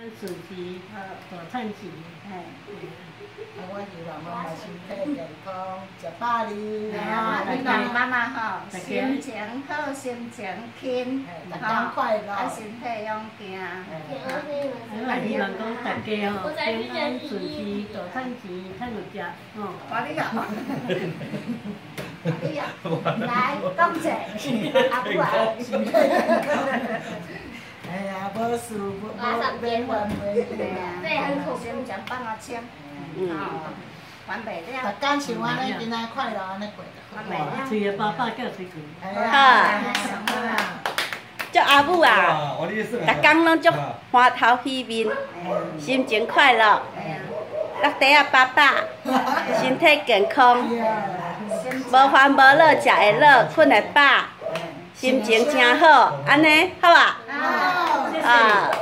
身体健康，食饱哩，啊，大希望家妈妈吼心情好，心情轻，快乐。啊，身体勇健。啊，希望讲大家吼平安顺其，大趁钱，趁有食，吼。我你啊，你啊，来讲者，阿母啊，哎呀，无事，无无免烦袂对啊，对对，很苦，心情放啊轻，吼，还袂大了，家像安尼，今仔快乐安尼过还就袂了。嘴也饱饱叫嘴拳。好。哎呀，上好啦。祝阿母啊，逐天拢足花头喜面，心情快乐，落地啊爸爸，身体健康，无烦无恼，食会乐，困会饱，心情真好，安尼好啊？啊。